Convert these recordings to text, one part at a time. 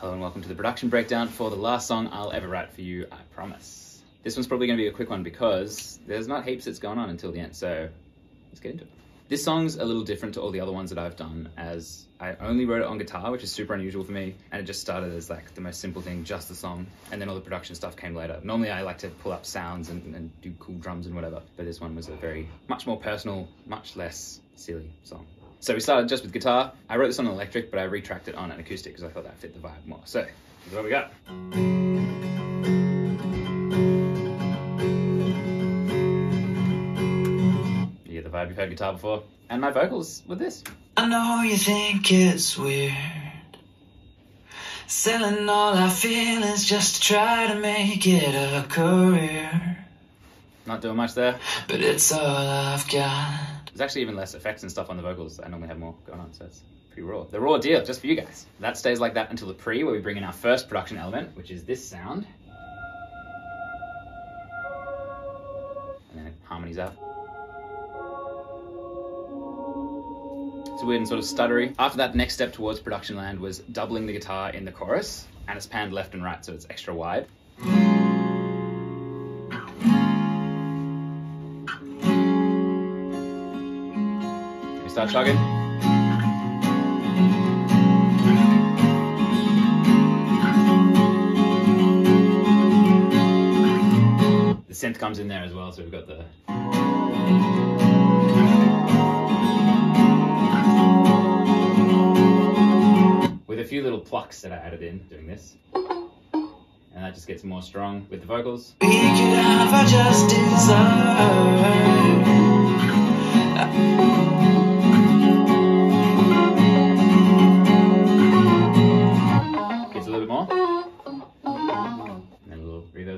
Hello and welcome to the production breakdown for the last song I'll ever write for you, I promise. This one's probably going to be a quick one because there's not heaps that's going on until the end, so let's get into it. This song's a little different to all the other ones that I've done as I only wrote it on guitar, which is super unusual for me, and it just started as like the most simple thing, just the song, and then all the production stuff came later. Normally I like to pull up sounds and, and do cool drums and whatever, but this one was a very, much more personal, much less silly song. So we started just with guitar. I wrote this on electric, but I retracked it on an acoustic because I thought that fit the vibe more. So, here's what we got. You get the vibe you've heard guitar before. And my vocals with this. I know you think it's weird. Selling all our feelings just to try to make it a career. Not doing much there. But it's all I've got. There's actually even less effects and stuff on the vocals. I normally have more going on, so it's pretty raw. The raw deal, just for you guys. That stays like that until the pre, where we bring in our first production element, which is this sound. And then it harmonies out. It's weird and sort of stuttery. After that, the next step towards production land was doubling the guitar in the chorus, and it's panned left and right, so it's extra wide. Start chugging. The synth comes in there as well, so we've got the with a few little plucks that I added in doing this. And that just gets more strong with the vocals. Have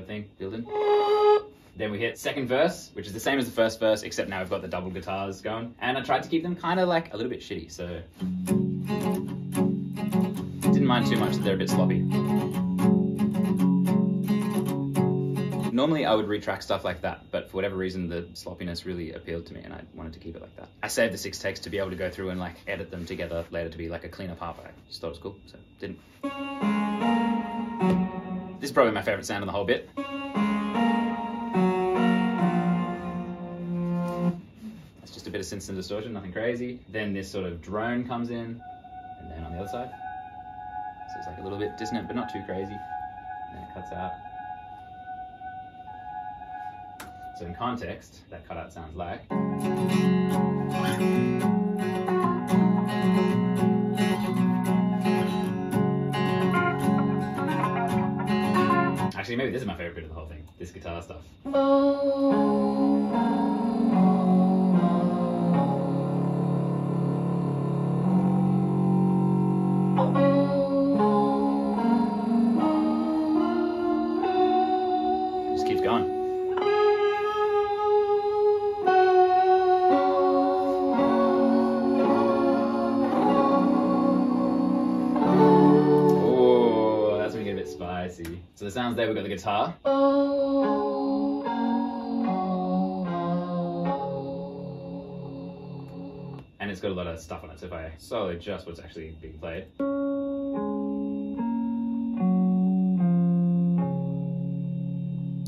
thing building. Then we hit second verse, which is the same as the first verse, except now we've got the double guitars going. And I tried to keep them kind of like a little bit shitty, so. Didn't mind too much that they're a bit sloppy. Normally I would retrack stuff like that, but for whatever reason the sloppiness really appealed to me and I wanted to keep it like that. I saved the six takes to be able to go through and like edit them together later to be like a cleaner part, but I just thought it was cool, so didn't. This is probably my favorite sound in the whole bit. That's just a bit of synth and distortion, nothing crazy. Then this sort of drone comes in, and then on the other side. So it's like a little bit dissonant, but not too crazy. And then it cuts out. So in context, that cutout sounds like. Actually, maybe this is my favorite bit of the whole thing. This guitar stuff. Just keeps going. Sounds there, we've got the guitar. And it's got a lot of stuff on it, so if I solo just what's actually being played.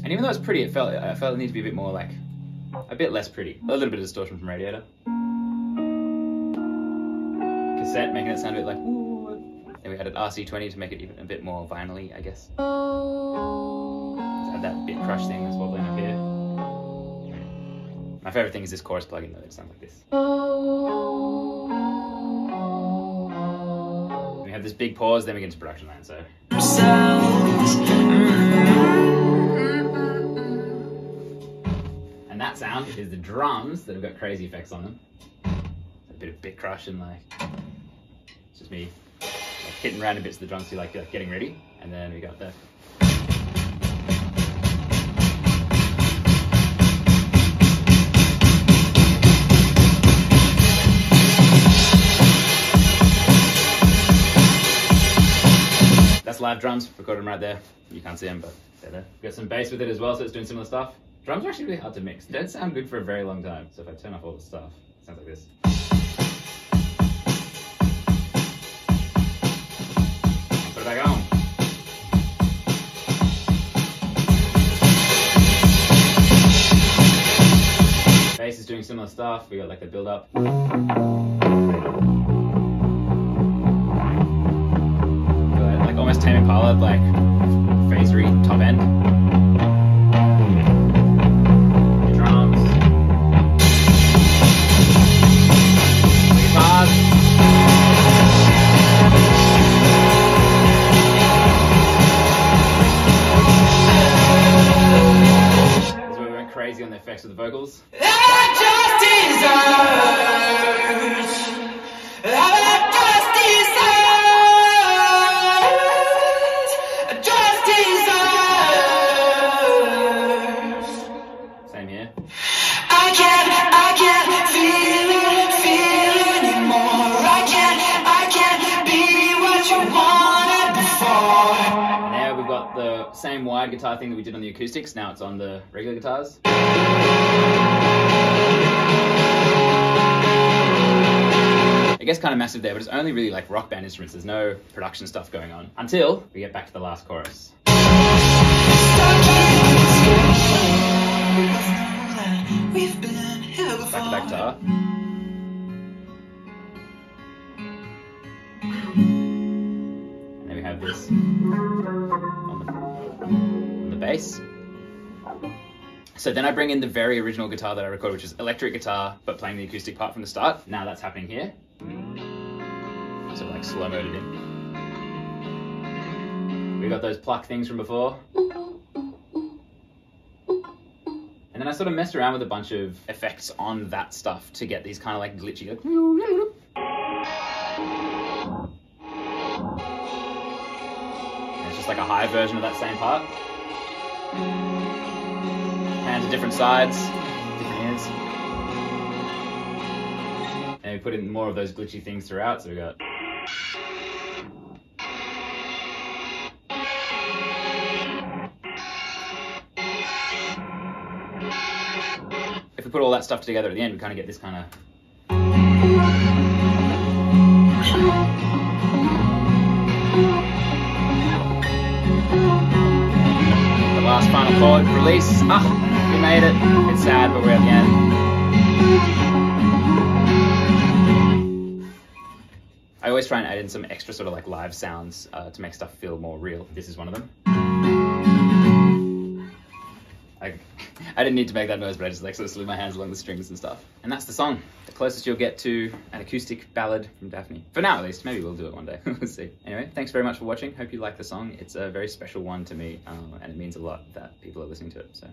And even though it's pretty, it felt uh, I felt it needed to be a bit more like a bit less pretty. A little bit of distortion from Radiator. Cassette making it sound a bit like we added RC20 to make it even a bit more vinyl I guess. Add that bit crush thing that's wobbling up here. My favorite thing is this chorus plugin though, it sounds like this. We have this big pause, then we get into production land, so And that sound is the drums that have got crazy effects on them. A bit of bit crush and like, it's just me hitting random bits of the drums to like, getting ready. And then we got the. That's live drums, recorded them right there. You can't see them, but they're there. Got some bass with it as well, so it's doing similar stuff. Drums are actually really hard to mix. They don't sound good for a very long time. So if I turn off all the stuff, it sounds like this. dragão. Bass is doing similar stuff, we got like the build up. But like almost Tame Impala, like phasery top end. Crazy on the effects of the vocals. Same wide guitar thing that we did on the acoustics. Now it's on the regular guitars. It gets kind of massive there, but it's only really like rock band instruments. There's no production stuff going on until we get back to the last chorus. We've been here before. Back to back guitar. Bass. So then I bring in the very original guitar that I recorded, which is electric guitar, but playing the acoustic part from the start. Now that's happening here. So like slow moded in. We got those pluck things from before. And then I sort of messed around with a bunch of effects on that stuff to get these kind of like glitchy. Like, it's just like a high version of that same part. Hands to different sides, different ears. And we put in more of those glitchy things throughout. So we got. If we put all that stuff together at the end, we kind of get this kind of. Last final chord release. Ah, we made it. It's sad, but we're at the end. I always try and add in some extra sort of like live sounds uh, to make stuff feel more real. This is one of them. I, I didn't need to make that noise, but I just like sort of slid my hands along the strings and stuff. And that's the song. The closest you'll get to an acoustic ballad from Daphnie. For now, at least. Maybe we'll do it one day. we'll see. Anyway, thanks very much for watching. Hope you like the song. It's a very special one to me, um, and it means a lot that people are listening to it. So.